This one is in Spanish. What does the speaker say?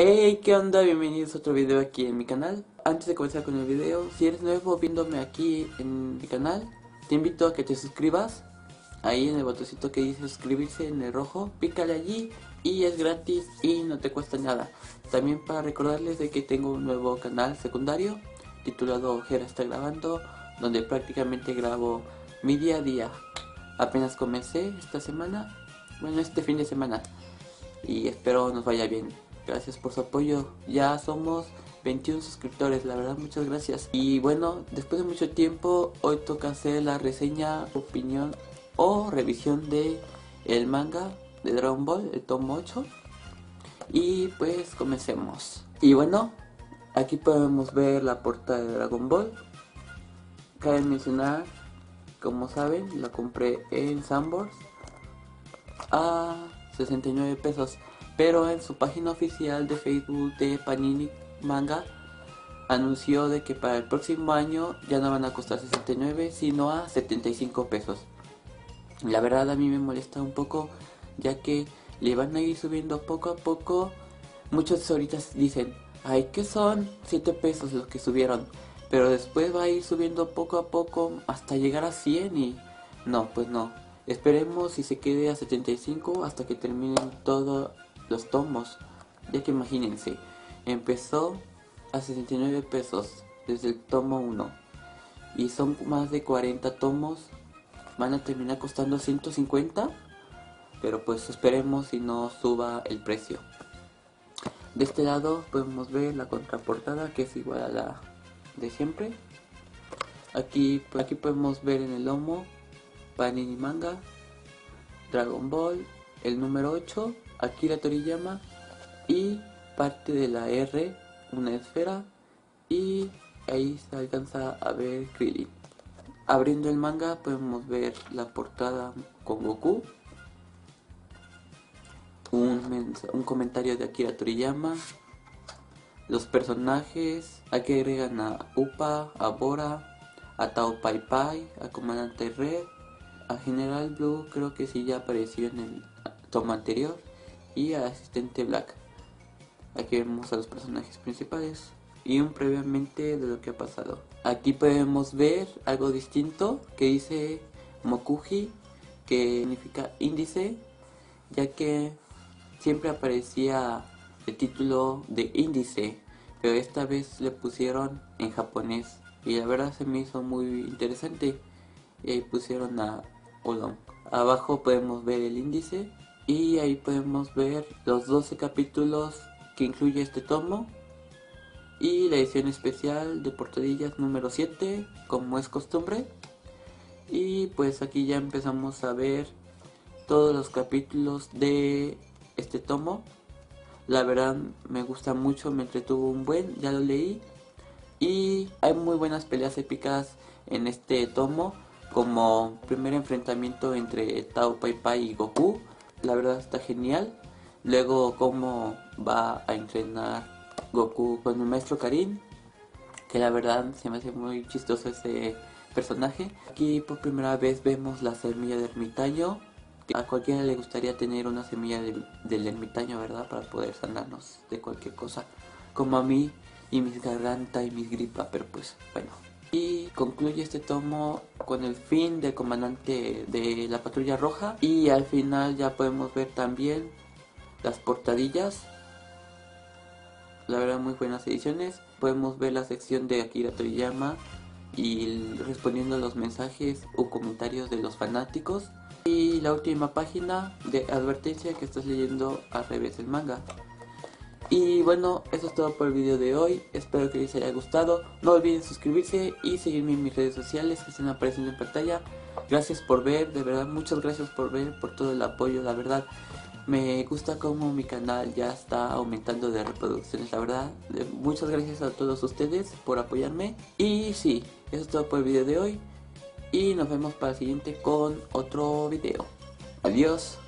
Hey, ¿qué onda? Bienvenidos a otro video aquí en mi canal. Antes de comenzar con el video, si eres nuevo viéndome aquí en mi canal, te invito a que te suscribas. Ahí en el botoncito que dice suscribirse en el rojo, pícale allí y es gratis y no te cuesta nada. También para recordarles de que tengo un nuevo canal secundario titulado Jera está grabando, donde prácticamente grabo mi día a día. Apenas comencé esta semana, bueno este fin de semana, y espero nos vaya bien. Gracias por su apoyo, ya somos 21 suscriptores, la verdad muchas gracias. Y bueno, después de mucho tiempo, hoy toca hacer la reseña, opinión o revisión de el manga de Dragon Ball, el tomo 8. Y pues comencemos. Y bueno, aquí podemos ver la portada de Dragon Ball. Cabe mencionar, como saben, la compré en Sambors a 69 pesos. Pero en su página oficial de Facebook de Panini Manga anunció de que para el próximo año ya no van a costar 69 sino a 75 pesos. La verdad a mí me molesta un poco ya que le van a ir subiendo poco a poco. Muchos ahorita dicen, ay que son 7 pesos los que subieron. Pero después va a ir subiendo poco a poco hasta llegar a 100 y no, pues no. Esperemos si se quede a 75 hasta que terminen todos los tomos. Ya que imagínense, empezó a 69 pesos desde el tomo 1 y son más de 40 tomos. Van a terminar costando 150, pero pues esperemos si no suba el precio. De este lado podemos ver la contraportada que es igual a la de siempre. Aquí, aquí podemos ver en el lomo Panini Manga, Dragon Ball, el número 8, Akira Toriyama y parte de la R, una esfera y ahí se alcanza a ver Krillin. Abriendo el manga podemos ver la portada con Goku, un, comentario de Akira Toriyama, los personajes, aquí agregan a Upa, a Bora, a Tao Pai Pai, a Comandante Red, a General Blue, creo que sí ya apareció en el tomo anterior, y a Asistente Black. Aquí vemos a los personajes principales y un previamente de lo que ha pasado. Aquí podemos ver algo distinto que dice Mokuji, que significa índice, ya que siempre aparecía el título de índice, pero esta vez le pusieron en japonés y la verdad se me hizo muy interesante y ahí pusieron a Olong. Abajo podemos ver el índice y ahí podemos ver los 12 capítulos que incluye este tomo y la edición especial de portadillas número 7 como es costumbre y pues aquí ya empezamos a ver todos los capítulos de este tomo la verdad me gusta mucho, me entretuvo un buen, ya lo leí. Y hay muy buenas peleas épicas en este tomo, como primer enfrentamiento entre Tao Pai Pai y Goku. La verdad está genial. Luego cómo va a entrenar Goku con el maestro Karin, que la verdad se me hace muy chistoso ese personaje. Aquí por primera vez vemos la semilla de ermitaño, a cualquiera le gustaría tener una semilla del, ermitaño, ¿verdad? Para poder sanarnos de cualquier cosa. Como a mí y mis garganta y mis gripa, pero pues bueno. Y concluye este tomo con el fin del comandante de la patrulla roja. Y al final ya podemos ver también las portadillas. La verdad muy buenas ediciones. Podemos ver la sección de Akira Toriyama y respondiendo a los mensajes o comentarios de los fanáticos y la última página de advertencia que estás leyendo al revés el manga. Y bueno, eso es todo por el video de hoy. Espero que les haya gustado. No olviden suscribirse y seguirme en mis redes sociales que están apareciendo en pantalla. Gracias por ver, de verdad, muchas gracias por ver, por todo el apoyo, la verdad. Me gusta como mi canal ya está aumentando de reproducciones, la verdad. Muchas gracias a todos ustedes por apoyarme. Y sí, eso es todo por el video de hoy y nos vemos para el siguiente con otro video. Adiós.